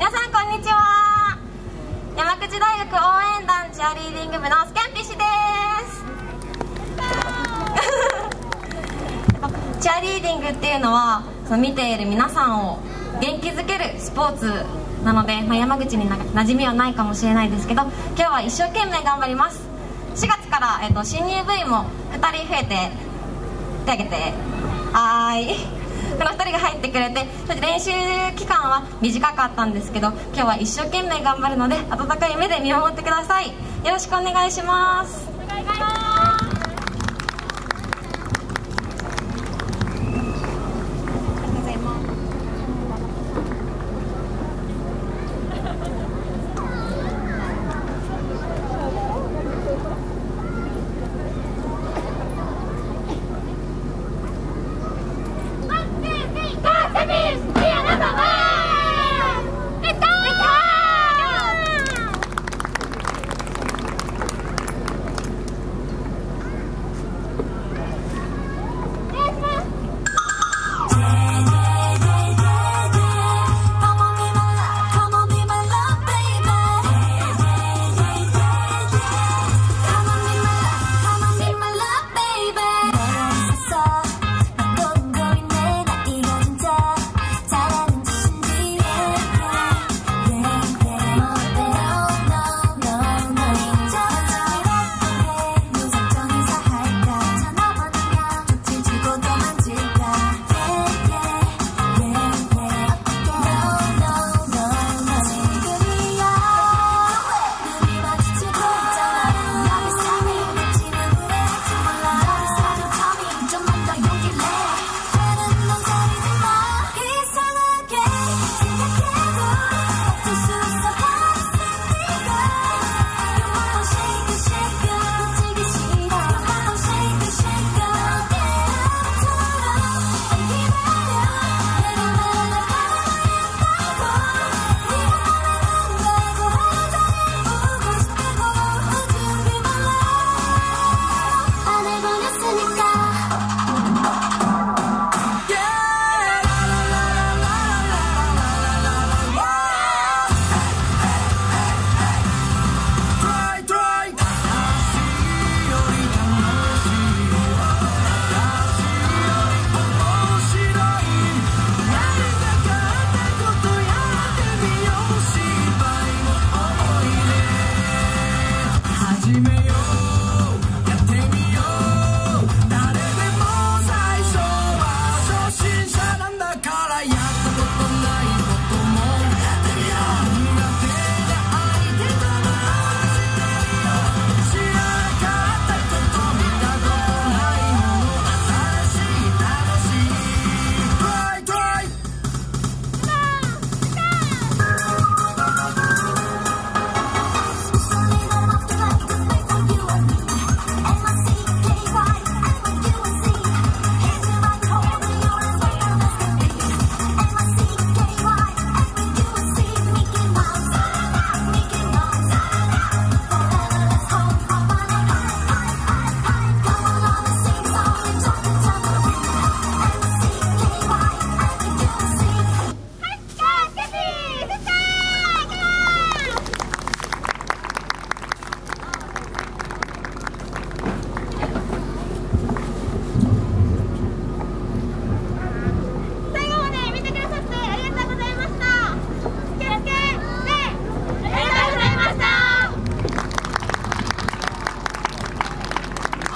皆さんこんにちは。山口大学応援団チアリーディング部のスキャンピッシュです。チアリーディングっていうのはその見ている皆さんを元気づけるスポーツなので、まあ、山口にな馴染みはないかもしれないですけど今日は一生懸命頑張ります。4月から、えっと、新入部員も2人増えて手挙げてはーい。この2人が入ってくれてそして練習期間は短かったんですけど今日は一生懸命頑張るので温かい目で見守ってください。よろしくお願いします。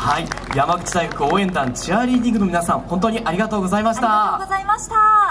はい。山口大学応援団チアリーディングの皆さん本当にありがとうございました。ありがとうございました。